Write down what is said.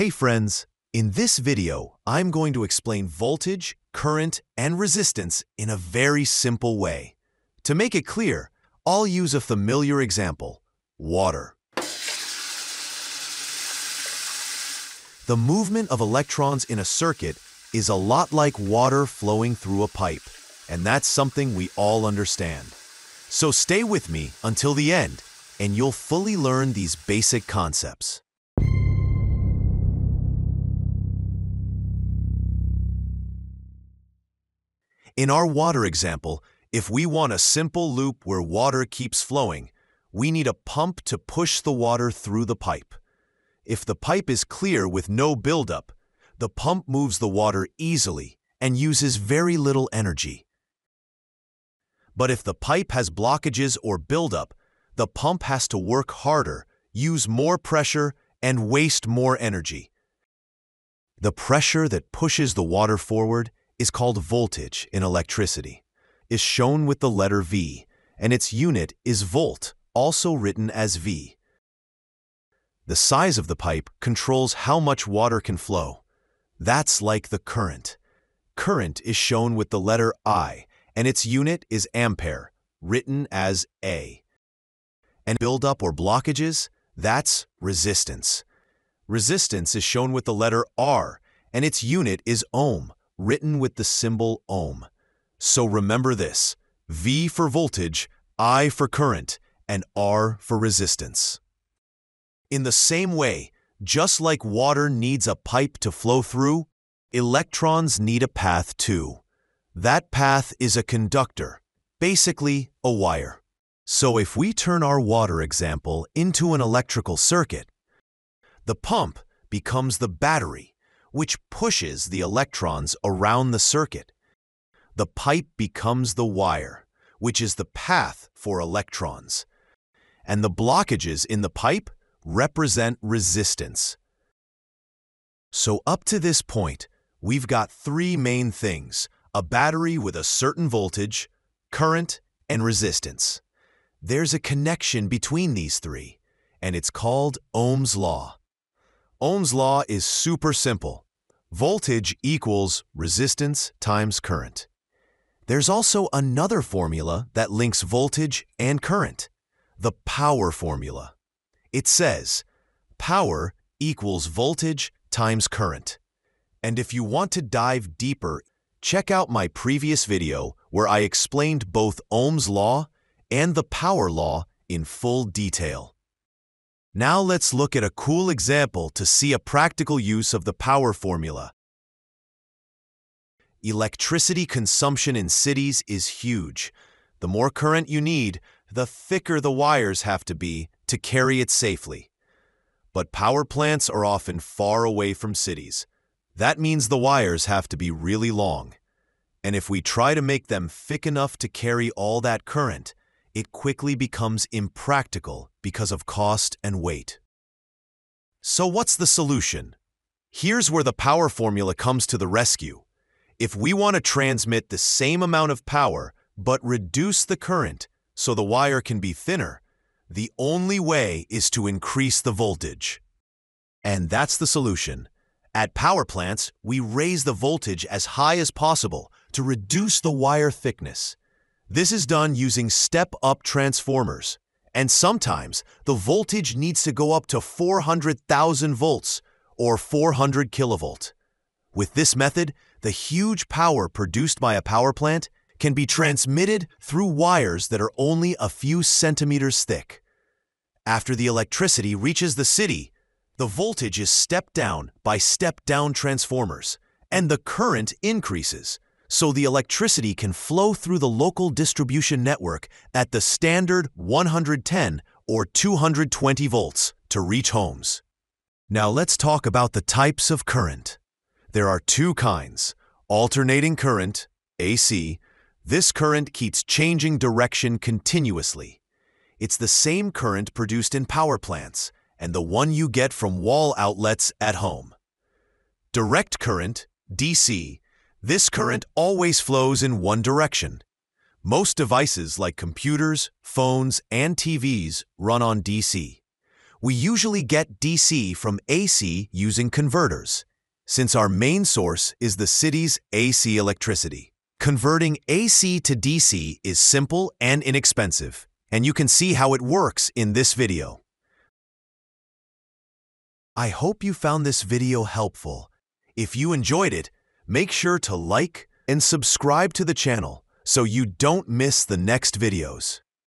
Hey friends, in this video, I'm going to explain voltage, current, and resistance in a very simple way. To make it clear, I'll use a familiar example, water. The movement of electrons in a circuit is a lot like water flowing through a pipe, and that's something we all understand. So stay with me until the end, and you'll fully learn these basic concepts. In our water example, if we want a simple loop where water keeps flowing, we need a pump to push the water through the pipe. If the pipe is clear with no buildup, the pump moves the water easily and uses very little energy. But if the pipe has blockages or buildup, the pump has to work harder, use more pressure, and waste more energy. The pressure that pushes the water forward is called voltage in electricity, is shown with the letter V, and its unit is volt, also written as V. The size of the pipe controls how much water can flow. That's like the current. Current is shown with the letter I, and its unit is ampere, written as A. And buildup or blockages, that's resistance. Resistance is shown with the letter R, and its unit is ohm, written with the symbol ohm. So remember this, V for voltage, I for current, and R for resistance. In the same way, just like water needs a pipe to flow through, electrons need a path too. That path is a conductor, basically a wire. So if we turn our water example into an electrical circuit, the pump becomes the battery, which pushes the electrons around the circuit. The pipe becomes the wire, which is the path for electrons. And the blockages in the pipe represent resistance. So up to this point, we've got three main things, a battery with a certain voltage, current, and resistance. There's a connection between these three, and it's called Ohm's law. Ohm's law is super simple. Voltage equals resistance times current. There's also another formula that links voltage and current, the power formula. It says power equals voltage times current. And if you want to dive deeper, check out my previous video where I explained both Ohm's law and the power law in full detail. Now let's look at a cool example to see a practical use of the power formula. Electricity consumption in cities is huge. The more current you need, the thicker the wires have to be to carry it safely. But power plants are often far away from cities. That means the wires have to be really long. And if we try to make them thick enough to carry all that current, it quickly becomes impractical because of cost and weight. So what's the solution? Here's where the power formula comes to the rescue. If we want to transmit the same amount of power but reduce the current so the wire can be thinner, the only way is to increase the voltage. And that's the solution. At power plants, we raise the voltage as high as possible to reduce the wire thickness. This is done using step-up transformers. And sometimes, the voltage needs to go up to 400,000 volts, or 400 kilovolt. With this method, the huge power produced by a power plant can be transmitted through wires that are only a few centimeters thick. After the electricity reaches the city, the voltage is stepped down by step-down transformers, and the current increases, so the electricity can flow through the local distribution network at the standard 110 or 220 volts to reach homes. Now let's talk about the types of current. There are two kinds, alternating current, AC, this current keeps changing direction continuously. It's the same current produced in power plants and the one you get from wall outlets at home. Direct current, DC, this current always flows in one direction. Most devices like computers, phones, and TVs run on DC. We usually get DC from AC using converters, since our main source is the city's AC electricity. Converting AC to DC is simple and inexpensive, and you can see how it works in this video. I hope you found this video helpful. If you enjoyed it, make sure to like and subscribe to the channel so you don't miss the next videos.